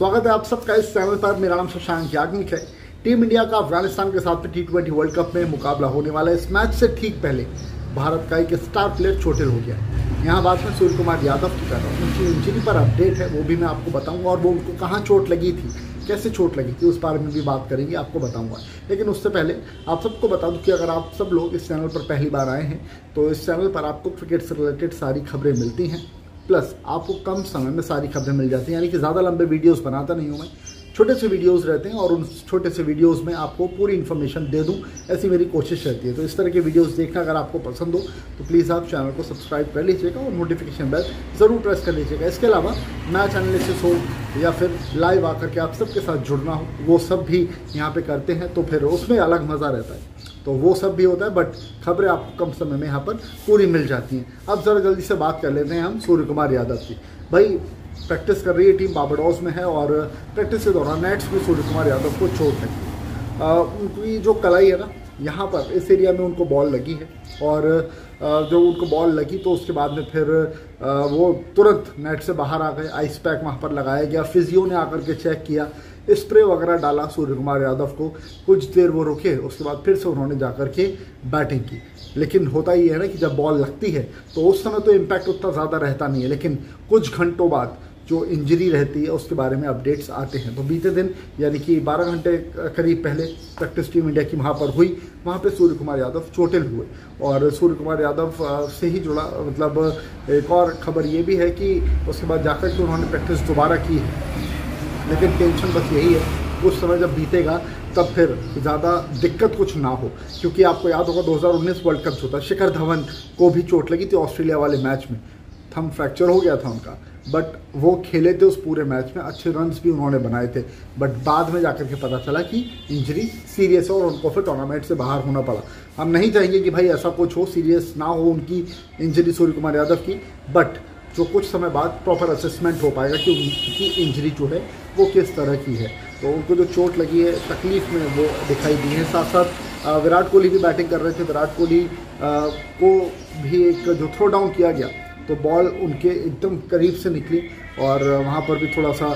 स्वागत है आप सबका इस चैनल पर। मेरा नाम शशांक याग्निक है। टीम इंडिया का अफ़गानिस्तान के साथ टी ट्वेंटी वर्ल्ड कप में मुकाबला होने वाला है। इस मैच से ठीक पहले भारत का एक स्टार प्लेयर चोटिल हो गया यहाँ बात में सूर्य कुमार यादव की कर रहा हूँ। उनकी इंजरी पर अपडेट है, वो भी मैं आपको बताऊँगा। और वो उनको कहाँ चोट लगी थी, कैसे चोट लगी थी, उस बारे में भी बात करेंगे, आपको बताऊँगा। लेकिन उससे पहले आप सबको बता दूँ कि अगर आप सब लोग इस चैनल पर पहली बार आए हैं तो इस चैनल पर आपको क्रिकेट से रिलेटेड सारी खबरें मिलती हैं। प्लस आपको कम समय में सारी खबरें मिल जाती हैं, यानी कि ज़्यादा लंबे वीडियोस बनाता नहीं हूँ मैं, छोटे से वीडियोस रहते हैं और उन छोटे से वीडियोस में आपको पूरी इन्फॉर्मेशन दे दूँ, ऐसी मेरी कोशिश रहती है। तो इस तरह के वीडियोस देखना अगर आपको पसंद हो तो प्लीज़ आप चैनल को सब्सक्राइब कर लीजिएगा और नोटिफिकेशन बेल ज़रूर प्रेस कर लीजिएगा। इसके अलावा मैच एनालिसिस हो या फिर लाइव आकर के आप सबके साथ जुड़ना हो, वो सब भी यहाँ पर करते हैं तो फिर उसमें अलग मज़ा रहता है। तो वो सब भी होता है बट खबरें आपको कम समय में यहाँ पर पूरी मिल जाती हैं। अब ज़रा जल्दी से बात कर लेते हैं हम सूर्य कुमार यादव की। भाई प्रैक्टिस कर रही है टीम बाबाडोस में है और प्रैक्टिस के दौरान नेट्स में सूर्य कुमार यादव को चोट है उनकी जो कलाई है ना, यहाँ पर इस एरिया में उनको बॉल लगी है। और जो उनको बॉल लगी तो उसके बाद में फिर वो तुरंत नेट से बाहर आ गए आइस पैक वहाँ पर लगाया गया। फिजियो ने आकर के चेक किया स्प्रे वगैरह डाला सूर्य कुमार यादव को। कुछ देर वो रुके, उसके बाद फिर से उन्होंने जाकर के बैटिंग की। लेकिन होता ही है ना कि जब बॉल लगती है तो उस समय तो इम्पैक्ट उतना ज़्यादा रहता नहीं है, लेकिन कुछ घंटों बाद जो इंजरी रहती है, उसके बारे में अपडेट्स आते हैं। तो बीते दिन, यानी कि 12 घंटे करीब पहले प्रैक्टिस टीम इंडिया की वहाँ पर हुई। वहाँ पे सूर्य कुमार यादव चोटिल हुए। और सूर्य कुमार यादव से ही जुड़ा मतलब एक और खबर ये भी है कि उसके बाद जाकर के उन्होंने प्रैक्टिस दोबारा की है। लेकिन टेंशन बस यही है, उस समय जब बीतेगा, तब फिर ज़्यादा दिक्कत कुछ ना हो। क्योंकि आपको याद होगा 2019 वर्ल्ड कप जो था, शिखर धवन को भी चोट लगी थी ऑस्ट्रेलिया वाले मैच में। थम फ्रैक्चर हो गया था उनका। बट वो खेले थे उस पूरे मैच में, अच्छे रन्स भी उन्होंने बनाए थे। बट बाद में जाकर के पता चला कि इंजरी सीरियस है और उनको फिर टूर्नामेंट से बाहर होना पड़ा। हम नहीं चाहेंगे कि भाई ऐसा कुछ हो सीरियस ना हो उनकी इंजरी सूर्य कुमार यादव की। बट जो कुछ समय बाद प्रॉपर असेसमेंट हो पाएगा कि उनकी इंजरी जो है, वो किस तरह की है। तो उनको जो चोट लगी है, तकलीफ़ में वो दिखाई दी है। साथ साथ विराट कोहली भी बैटिंग कर रहे थे। विराट कोहली को भी एक जो थ्रो डाउन किया गया तो बॉल उनके एकदम करीब से निकली और वहाँ पर भी थोड़ा सा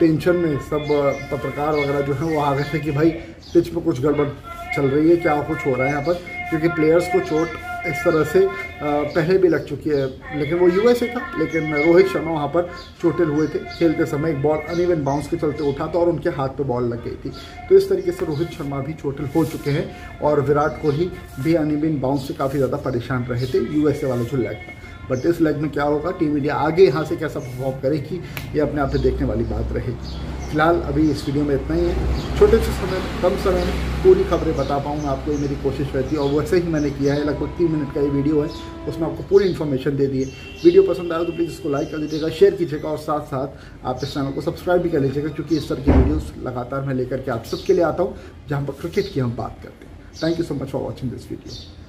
टेंशन में सब पत्रकार वगैरह जो है वो आ गए थे कि भाई पिच पर कुछ गड़बड़ चल रही है, क्या कुछ हो रहा है यहाँ पर? क्योंकि प्लेयर्स को चोट इस तरह से पहले भी लग चुकी है, लेकिन वो यूएसए था, लेकिन रोहित शर्मा वहाँ पर चोटिल हुए थे। खेलते समय एक बॉल अनइवन बाउंस के चलते उठा था और उनके हाथ पे बॉल लग गई थी। तो इस तरीके से रोहित शर्मा भी चोटिल हो चुके हैं और विराट कोहली भी अनइवन बाउंस से काफ़ी ज़्यादा परेशान रहे थे यूएसए वाले जो लेग था। बट इस लेग में क्या होगा? टीम इंडिया आगे यहाँ से कैसा परफॉर्म करेगी? ये अपने आप से देखने वाली बात रहेगी। फ़िलहाल अभी इस वीडियो में इतना ही है। छोटे से समय, कम समय में पूरी खबरें बता पाऊँ मैं आपको, ये मेरी कोशिश रहती है। और वैसे ही मैंने किया है, लगभग तीन मिनट का ये वीडियो है। उसमें आपको पूरी इन्फॉर्मेशन दे दी है। वीडियो पसंद आया तो प्लीज़ इसको लाइक कर दीजिएगा शेयर कीजिएगा और साथ साथ आप इस चैनल को सब्सक्राइब भी कर लीजिएगा, क्योंकि इस तरह की वीडियोज़ लगातार मैं लेकर के आप सबके लिए आता हूँ, जहाँ पर क्रिकेट की हम बात करते हैं। Thank you so much for watching this video